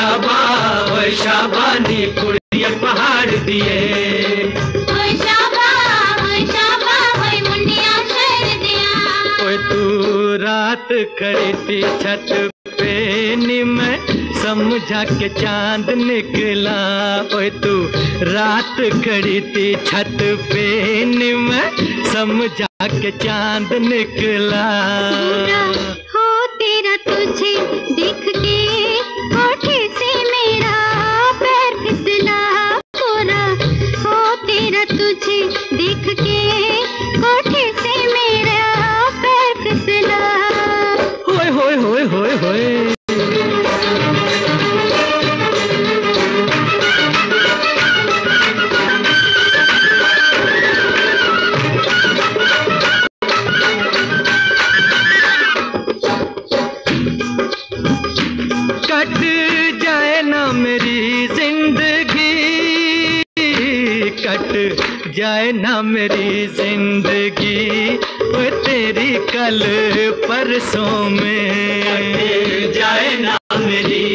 शाबा ओए शाबा नी पहाड़ दिए। तू रात खड़ी थी छत पे नी मैं समझा के चाँद निकला। ओए तू रात खड़ी थी छत पे नी मैं समझा के चाँद निकला। हो तेरा तुझे देख के जाए ना मेरी ज़िंदगी वो तेरी कल परसों में। जाए ना मेरी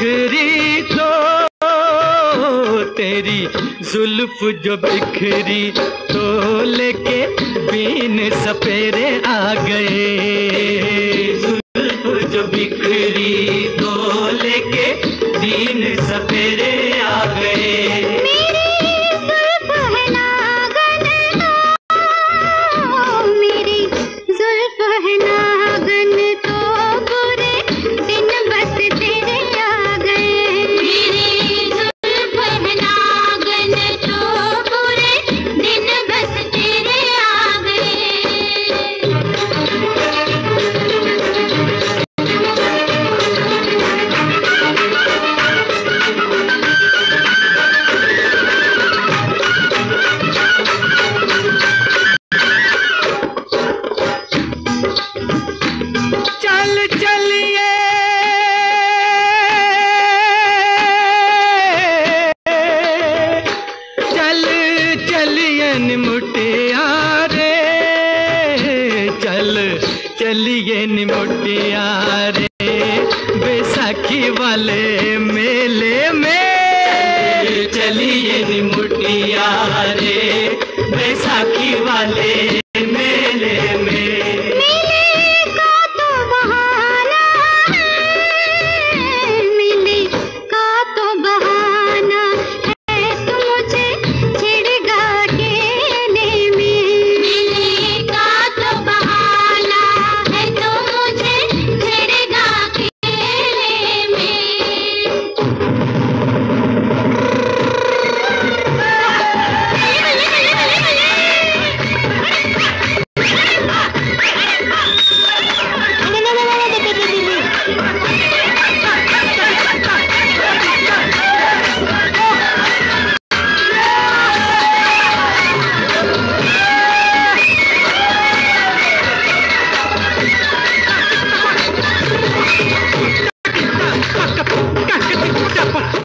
बिखरी तो तेरी जुल्फ जो बिखरी तो लेके बीन सपेरे आ गए। जुल्फ जो बिखरी चलिए निमुटिया रे चल, चलिए निमुटिया रे बैसाखी वाले मेले में चलिए निमुटिया रे बैसाखी वाले